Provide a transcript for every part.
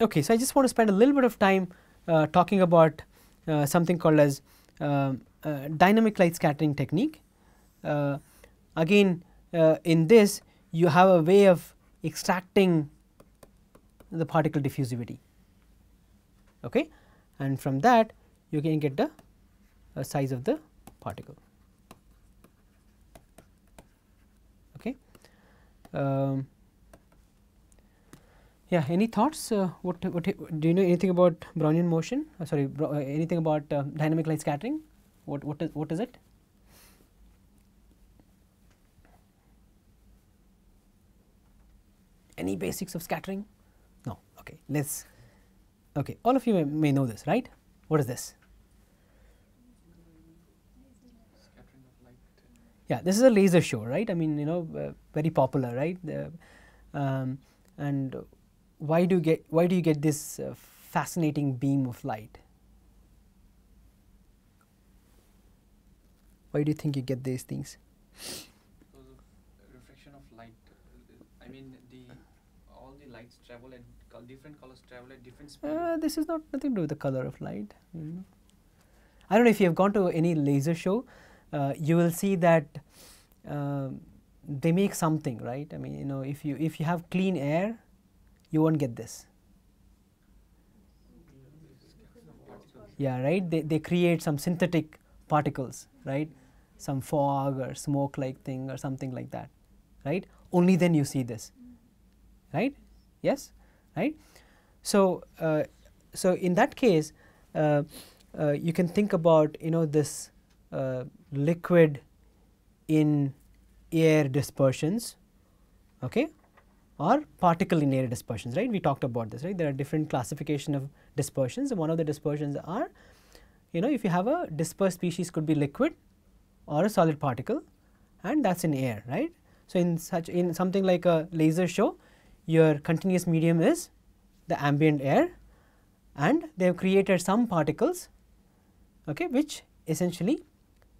okay, so I just want to spend a little bit of time uh, talking about uh, something called as um, uh, dynamic light scattering technique. Uh, again uh, in this you have a way of extracting the particle diffusivity. Okay? And from that you can get the uh, size of the particle. Okay? Um, yeah any thoughts uh, what, what do you know anything about brownian motion? Uh, sorry uh, anything about uh, dynamic light scattering? What what is what is it? Any basics of scattering? No okay let's okay all of you may, may know this right? What is this? Yeah this is a laser show right? I mean you know uh, very popular right? Um, and why do you get why do you get this uh, fascinating beam of light why do you think you get these things Because of light, uh, I mean the all the lights travel at col- different colors travel at different speed. uh, this is not nothing to do with the color of light know. i don't know if you have gone to any laser show uh, you will see that um they make something right i mean you know if you if you have clean air you won't get this. Yeah right? They, they create some synthetic particles right? Some fog or smoke like thing or something like that right? Only then you see this right? Yes right? So uh, so in that case uh, uh, you can think about you know this uh, liquid in air dispersions okay or particle in air dispersions right? We talked about this right? There are different classification of dispersions. One of the dispersions are you know if you have a dispersed species could be liquid or a solid particle and that's in air right? So in such in something like a laser show your continuous medium is the ambient air and they have created some particles okay which essentially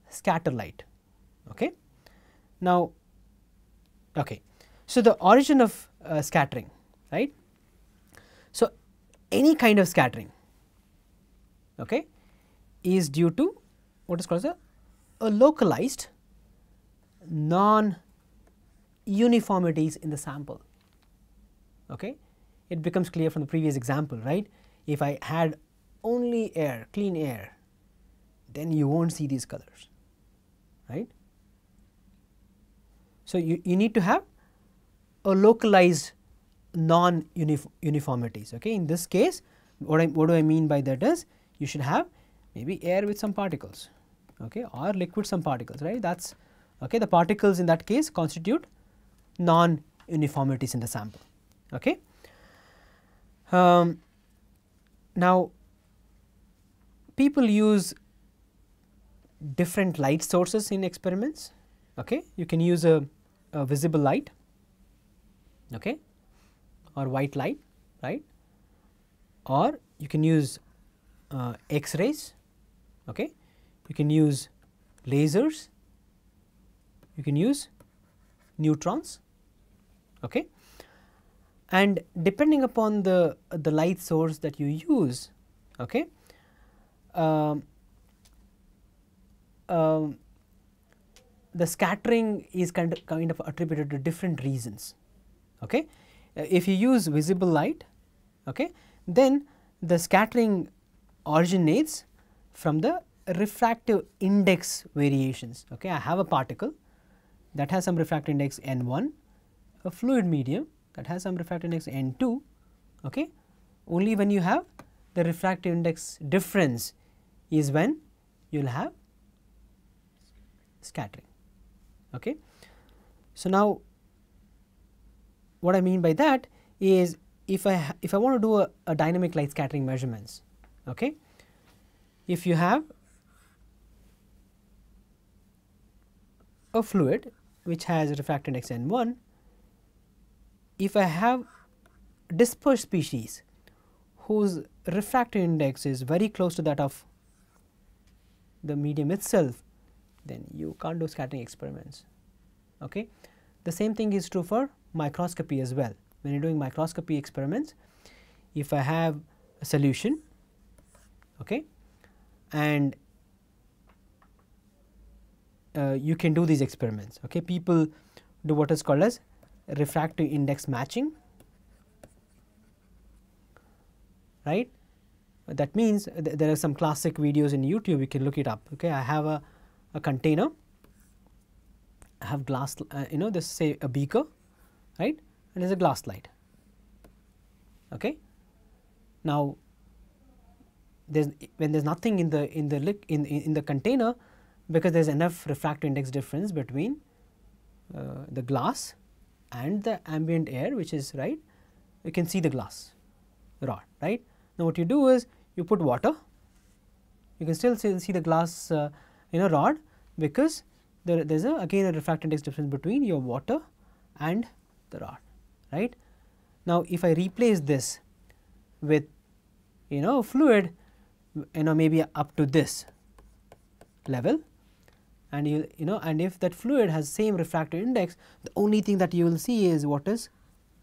scatter light okay? Now okay so the origin of uh, scattering right? So any kind of scattering okay is due to what is called as a, a localized non uniformities in the sample okay? It becomes clear from the previous example right? If i had only air clean air then you won't see these colors right? So you, you need to have a localized non uniformities okay? In this case what I, what do i mean by that is you should have maybe air with some particles okay? Or liquid some particles right? That's okay? The particles in that case constitute non uniformities in the sample okay? Um, now people use different light sources in experiments okay? You can use a, a visible light okay? Or white light right? Or you can use uh, x rays okay? You can use lasers. You can use neutrons okay? And depending upon the the light source that you use okay? Um, um, the scattering is kind of, kind of attributed to different reasons okay? Uh, if you use visible light okay then the scattering originates from the refractive index variations okay? I have a particle that has some refractive index n1 a fluid medium that has some refractive index n2 okay? Only when you have the refractive index difference is when you will have scattering okay? So now what i mean by that is if i if i want to do a, a dynamic light scattering measurements okay? If you have a fluid which has refractive index n1 if I have dispersed species whose refractive index is very close to that of the medium itself then you can't do scattering experiments okay? The same thing is true for microscopy as well when you're doing microscopy experiments if I have a solution okay, and uh, you can do these experiments. Okay. People do what is called as refractive index matching right. That means th there are some classic videos in YouTube you can look it up. Okay. I have a, a container, I have glass uh, you know this say a beaker right and is a glass slide. Okay. Now, there's when there is nothing in the in the in, in the container because there is enough refractive index difference between uh, the glass and the ambient air which is right you can see the glass rod right. Now, what you do is you put water you can still see, see the glass uh, you know rod because there is a again a refractive index difference between your water and the rod right. Now, if I replace this with you know fluid you know maybe up to this level and you you know and if that fluid has same refractive index the only thing that you will see is what is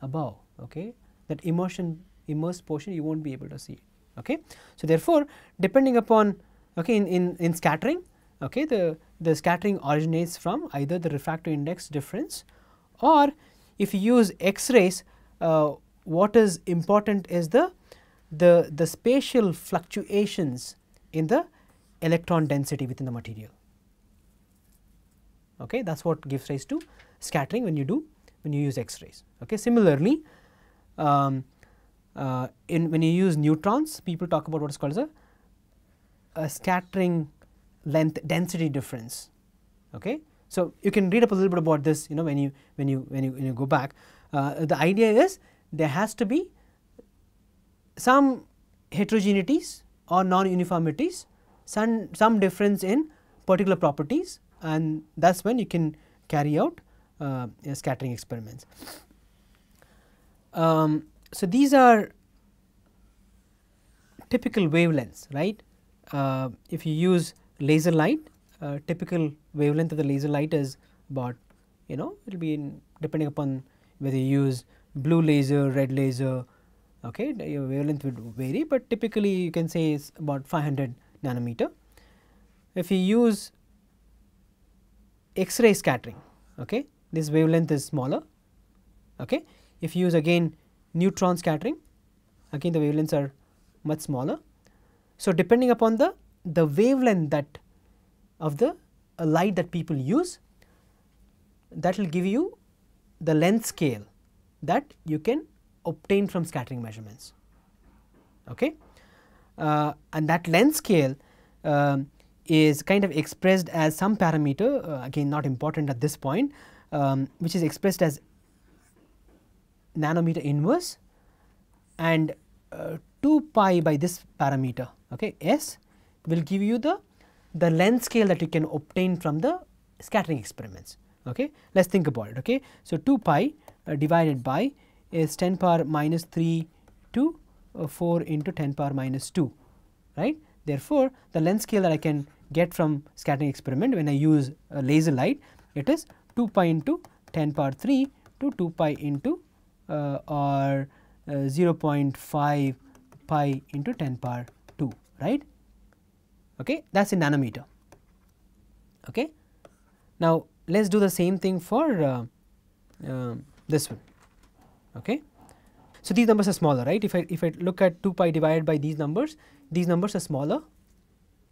above okay that immersion immersed portion you won't be able to see okay so therefore depending upon okay in in, in scattering okay the the scattering originates from either the refractive index difference or if you use x-rays uh, what is important is the the the spatial fluctuations in the electron density within the material. Okay that is what gives rise to scattering when you do when you use x-rays. Okay similarly um, uh, in when you use neutrons people talk about what is called as a, a scattering length density difference. Okay so you can read up a little bit about this you know when you when you when you when you go back uh, the idea is there has to be some heterogeneities or non-uniformities, some, some difference in particular properties and that is when you can carry out uh, scattering experiments. Um, so, these are typical wavelengths right. Uh, if you use laser light, uh, typical wavelength of the laser light is about you know it will be in depending upon whether you use blue laser, red laser, okay your wavelength would vary, but typically you can say is about 500 nanometer. If you use X-ray scattering, okay, this wavelength is smaller. Okay. If you use again neutron scattering, again the wavelengths are much smaller. So, depending upon the the wavelength that of the light that people use, that will give you the length scale that you can obtain from scattering measurements. Okay? Uh, and that length scale um, is kind of expressed as some parameter uh, again not important at this point um, which is expressed as nanometer inverse and uh, 2 pi by this parameter okay s will give you the the length scale that you can obtain from the scattering experiments. Okay? Let's think about it okay? So 2 pi uh, divided by is 10 power minus 3 to uh, 4 into 10 power minus 2 right. Therefore, the length scale that I can get from scattering experiment when I use a laser light it is 2 pi into 10 power 3 to 2 pi into uh, or uh, 0.5 pi into 10 power 2 right okay? That is in nanometer. Okay? Now let us do the same thing for uh, uh this one. Okay. So, these numbers are smaller right? If I if I look at 2 pi divided by these numbers these numbers are smaller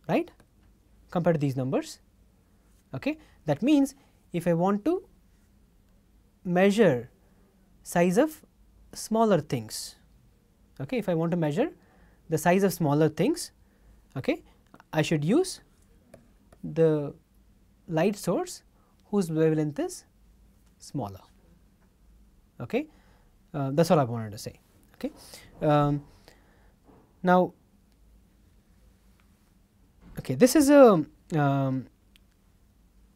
right? Compared to these numbers. Okay. That means, if I want to measure size of smaller things okay? If I want to measure the size of smaller things okay I should use the light source whose wavelength is smaller okay uh, that is all I wanted to say. Okay. Um, now, okay, this is a um,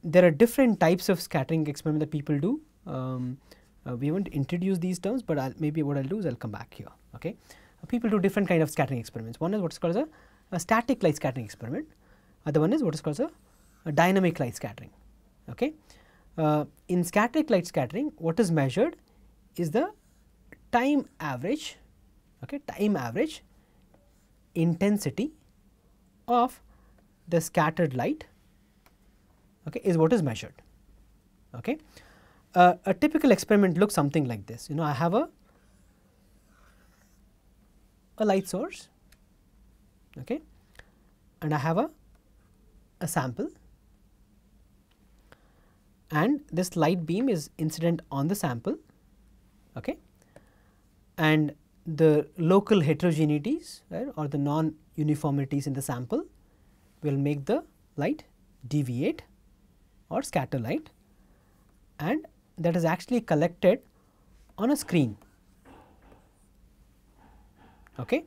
there are different types of scattering experiment that people do. Um, uh, we won't introduce these terms, but I'll, maybe what I'll do is I'll come back here. Okay, uh, people do different kind of scattering experiments. One is what is called as a, a static light scattering experiment. Other one is what is called a, a dynamic light scattering. Okay, uh, in static light scattering, what is measured is the time average okay, time average intensity of the scattered light okay, is what is measured. Okay. Uh, a typical experiment looks something like this. You know, I have a a light source, okay, and I have a a sample, and this light beam is incident on the sample, okay, and the local heterogeneities right, or the non uniformities in the sample will make the light deviate or scatter light. And that is actually collected on a screen. Okay.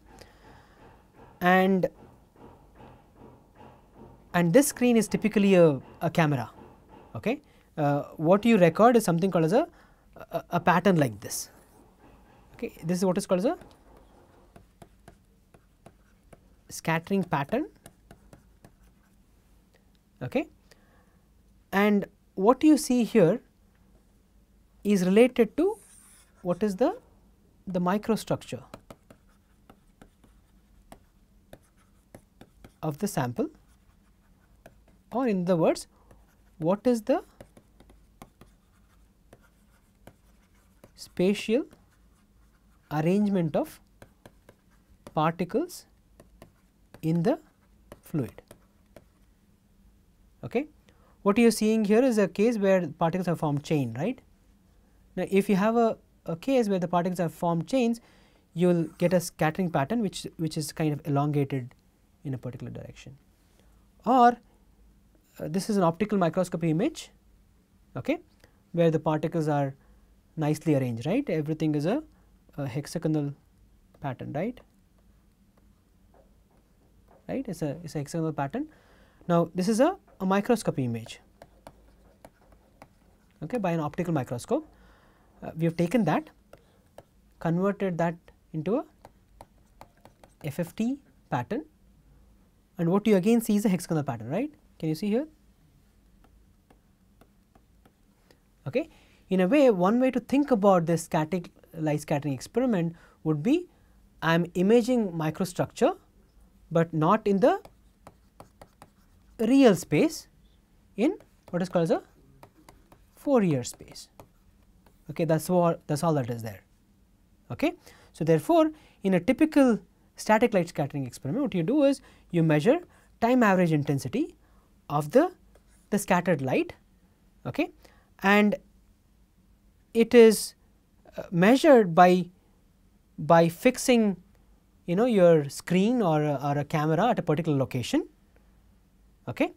And, and this screen is typically a, a camera. Okay. Uh, what you record is something called as a, a, a pattern like this. Okay. This is what is called as a scattering pattern. Okay. And what you see here is related to what is the, the microstructure of the sample or in the words what is the spatial arrangement of particles in the fluid. Okay. What you are seeing here is a case where particles have formed chain, right. Now, if you have a, a case where the particles have formed chains, you will get a scattering pattern which, which is kind of elongated in a particular direction. Or uh, this is an optical microscopy image okay, where the particles are nicely arranged, right. Everything is a, a hexagonal pattern, right. Right, it's a it's a hexagonal pattern. Now, this is a, a microscopy image okay, by an optical microscope uh, we have taken that converted that into a FFT pattern and what you again see is a hexagonal pattern right? Can you see here? Okay. In a way one way to think about this static light scattering experiment would be I am imaging microstructure but not in the real space in what is called as a Fourier space. Okay that's what that's all that is there. Okay? So therefore in a typical static light scattering experiment what you do is you measure time average intensity of the the scattered light okay and it is uh, measured by by fixing you know your screen or a, or a camera at a particular location okay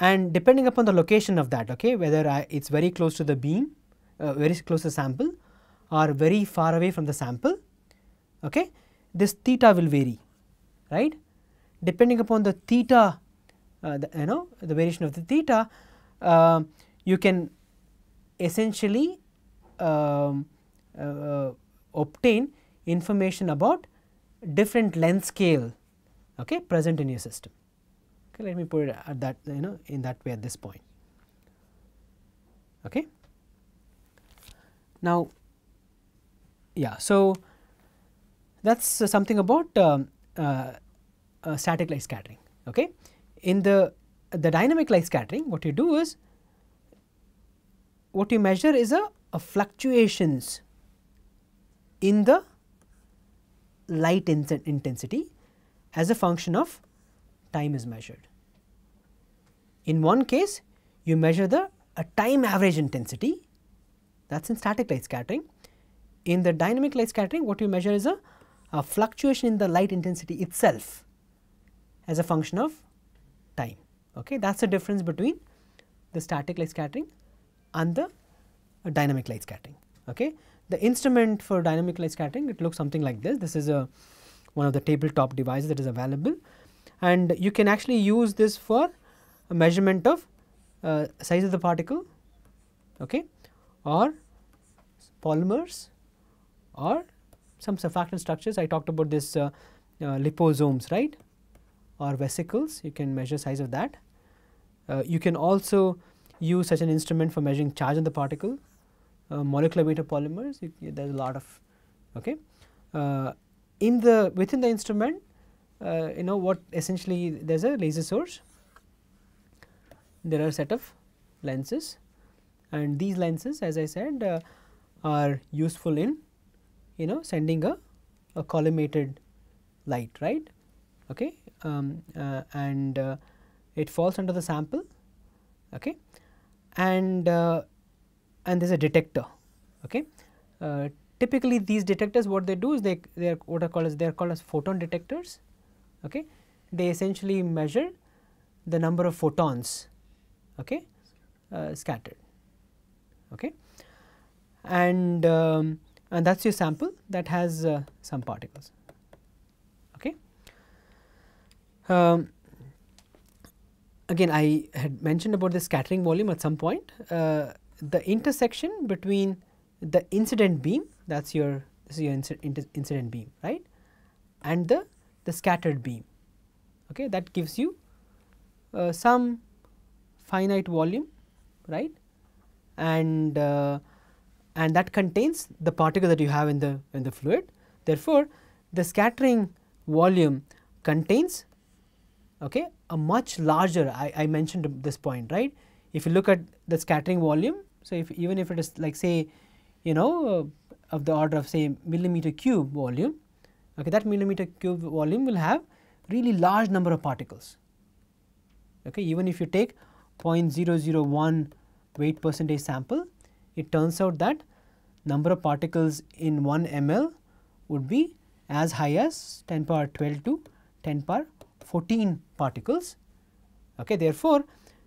and depending upon the location of that okay whether I, it's very close to the beam uh, very close to the sample or very far away from the sample, okay, this theta will vary, right. Depending upon the theta, uh, the, you know the variation of the theta, uh, you can essentially um, uh, obtain information about different length scale okay, present in your system. Okay, let me put it at that you know in that way at this point. Okay. Now, yeah, so that is something about um, uh, uh, static light scattering. Okay. In the, the dynamic light scattering, what you do is what you measure is a, a fluctuations in the light in intensity as a function of time is measured. In one case, you measure the a time average intensity that is in static light scattering. In the dynamic light scattering what you measure is a, a fluctuation in the light intensity itself as a function of time. Okay. That is the difference between the static light scattering and the uh, dynamic light scattering. Okay. The instrument for dynamic light scattering it looks something like this. This is a one of the tabletop devices that is available and you can actually use this for a measurement of uh, size of the particle okay, or polymers or some surfactant structures. I talked about this uh, uh, liposomes, right, or vesicles. You can measure size of that. Uh, you can also use such an instrument for measuring charge on the particle. Uh, molecular weight of polymers. there is a lot of okay. Uh, in the within the instrument uh, you know what essentially there is a laser source, there are a set of lenses and these lenses as I said uh, are useful in you know sending a, a collimated light right okay um, uh, and uh, it falls under the sample okay? And uh, and there is a detector okay? Uh, typically these detectors what they do is they they are what are called as they are called as photon detectors okay? They essentially measure the number of photons okay? Uh, scattered okay? And um, and that's your sample that has uh, some particles okay um, again I had mentioned about the scattering volume at some point. Uh, the intersection between the incident beam that is your this is your inc incident beam right? And the the scattered beam. Okay that gives you uh, some finite volume right? And uh, and that contains the particle that you have in the in the fluid. Therefore the scattering volume contains okay a much larger I, I mentioned this point right? If you look at the scattering volume so if even if it is like say you know uh, of the order of say millimeter cube volume okay that millimeter cube volume will have really large number of particles. Okay even if you take 0.001 weight percentage sample it turns out that number of particles in 1 ml would be as high as 10 power 12 to 10 power 14 particles. Okay. Therefore,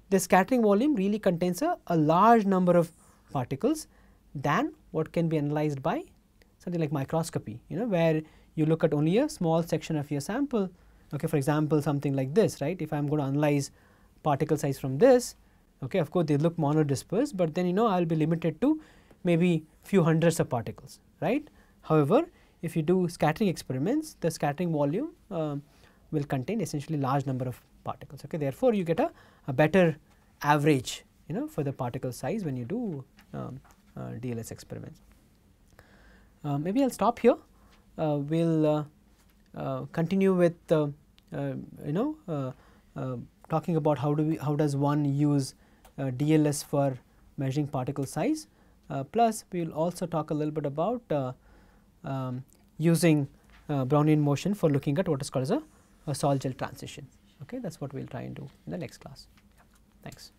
the scattering volume really contains a, a large number of particles than what can be analyzed by something like microscopy you know where you look at only a small section of your sample okay for example something like this right if i am going to analyze particle size from this okay of course they look monodispersed but then you know i will be limited to maybe few hundreds of particles right however if you do scattering experiments the scattering volume uh, will contain essentially large number of particles okay therefore you get a, a better average you know for the particle size when you do um, uh, DLS experiments. Uh, maybe I'll stop here. Uh, we'll uh, uh, continue with uh, you know talking about how do we how does one use DLS for measuring particle size. plus, we will also talk a little bit about um, using Brownian motion for looking at what is called as a, a sol gel transition. Okay, that's what we'll try and do in the next class. Yeah. Thanks.